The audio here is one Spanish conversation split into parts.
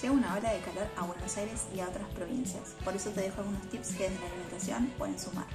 Llega una ola de calor a Buenos Aires y a otras provincias, por eso te dejo algunos tips que desde la alimentación pueden sumar.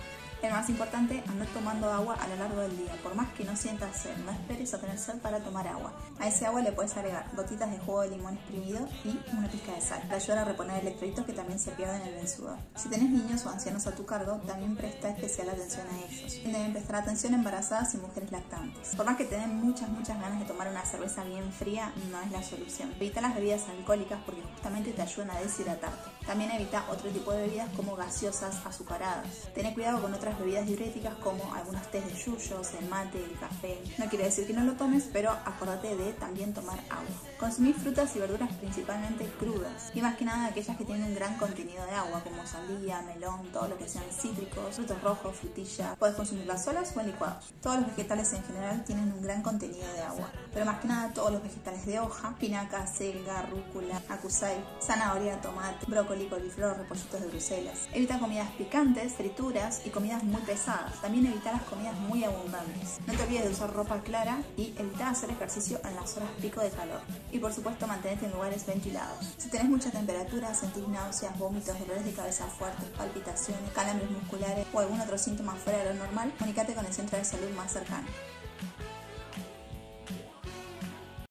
El más importante, andar tomando agua a lo largo del día. Por más que no sientas sed, no esperes a tener sed para tomar agua. A ese agua le puedes agregar gotitas de jugo de limón exprimido y una pizca de sal para ayudar a reponer electrolitos que también se pierden en el benzudor. Si tenés niños o ancianos a tu cargo, también presta especial atención a ellos. Deben prestar atención embarazadas y mujeres lactantes. Por más que te den muchas, muchas ganas de tomar una cerveza bien fría, no es la solución. Evita las bebidas alcohólicas porque justamente te ayudan a deshidratarte. También evita otro tipo de bebidas como gaseosas azucaradas. Ten cuidado con otras bebidas diuréticas como algunos tés de yuyos, el mate, el café. No quiere decir que no lo tomes, pero acuérdate de también tomar agua. Consumir frutas y verduras principalmente crudas y más que nada aquellas que tienen un gran contenido de agua como sandía, melón, todo lo que sean cítricos, frutos rojos, frutillas. Puedes consumirlas solas o en licuados. Todos los vegetales en general tienen un gran contenido de agua, pero más que nada todos los vegetales de hoja, pinaca, selga, rúcula, acusai, zanahoria, tomate, brócoli, coliflor, repollitos de Bruselas. Evita comidas picantes, frituras y comidas muy pesadas. También evitar las comidas muy abundantes. No te olvides de usar ropa clara y evitar hacer ejercicio en las horas pico de calor. Y por supuesto mantenerte en lugares ventilados. Si tenés mucha temperatura, sentís náuseas, vómitos, dolores de cabeza fuertes, palpitaciones, calambres musculares o algún otro síntoma fuera de lo normal, comunícate con el centro de salud más cercano.